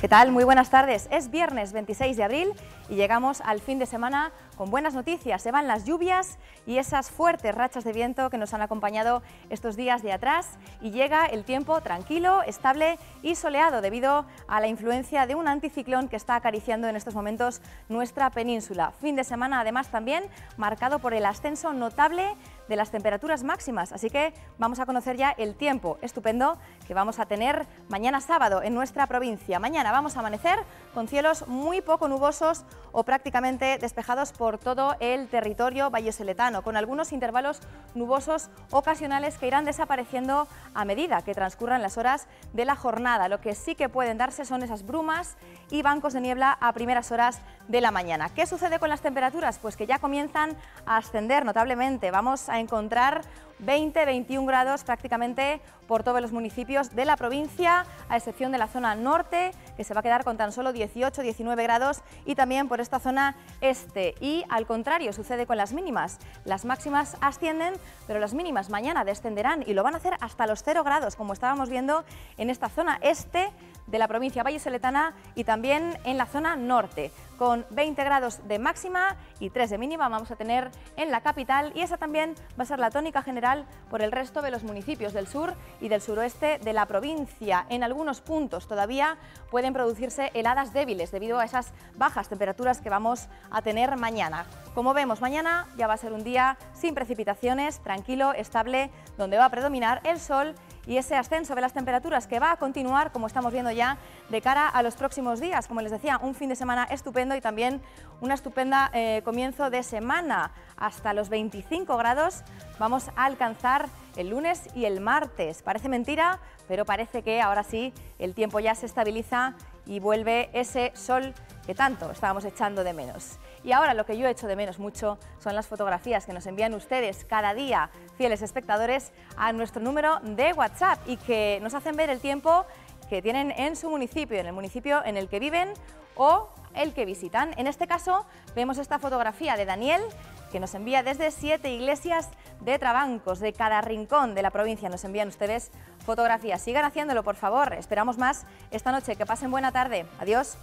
¿Qué tal? Muy buenas tardes. Es viernes 26 de abril y llegamos al fin de semana con buenas noticias. Se van las lluvias y esas fuertes rachas de viento que nos han acompañado estos días de atrás y llega el tiempo tranquilo, estable y soleado debido a la influencia de un anticiclón que está acariciando en estos momentos nuestra península. Fin de semana además también marcado por el ascenso notable de las temperaturas máximas, así que vamos a conocer ya el tiempo estupendo que vamos a tener mañana sábado en nuestra provincia. Mañana vamos a amanecer con cielos muy poco nubosos o prácticamente despejados por todo el territorio vallesoletano, con algunos intervalos nubosos ocasionales que irán desapareciendo a medida que transcurran las horas de la jornada. Lo que sí que pueden darse son esas brumas y bancos de niebla a primeras horas de la mañana. ¿Qué sucede con las temperaturas? Pues que ya comienzan a ascender notablemente. Vamos a encontrar 20-21 grados prácticamente por todos los municipios de la provincia, a excepción de la zona norte, que se va a quedar con tan solo 18-19 grados, y también por esta zona este. Y al contrario, sucede con las mínimas. Las máximas ascienden, pero las mínimas mañana descenderán y lo van a hacer hasta los 0 grados, como estábamos viendo en esta zona este de la provincia vallesoletana y también en la zona norte. Con 20 grados de máxima y 3 de mínima vamos a tener en la capital y esa también va a ser la tónica general por el resto de los municipios del sur y del suroeste de la provincia. En algunos puntos todavía pueden producirse heladas débiles debido a esas bajas temperaturas que vamos a tener mañana. Como vemos, mañana ya va a ser un día sin precipitaciones, tranquilo, estable, donde va a predominar el sol y ese ascenso de las temperaturas que va a continuar, como estamos viendo ya, de cara a los próximos días. Como les decía, un fin de semana estupendo y también una estupenda eh, comienzo de semana. Hasta los 25 grados vamos a alcanzar el lunes y el martes. Parece mentira, pero parece que ahora sí el tiempo ya se estabiliza y vuelve ese sol que tanto estábamos echando de menos. Y ahora lo que yo echo de menos mucho son las fotografías que nos envían ustedes cada día, fieles espectadores, a nuestro número de WhatsApp y que nos hacen ver el tiempo que tienen en su municipio, en el municipio en el que viven o el que visitan. En este caso vemos esta fotografía de Daniel que nos envía desde siete iglesias de Trabancos, de cada rincón de la provincia. Nos envían ustedes fotografías. Sigan haciéndolo, por favor. Esperamos más esta noche. Que pasen buena tarde. Adiós.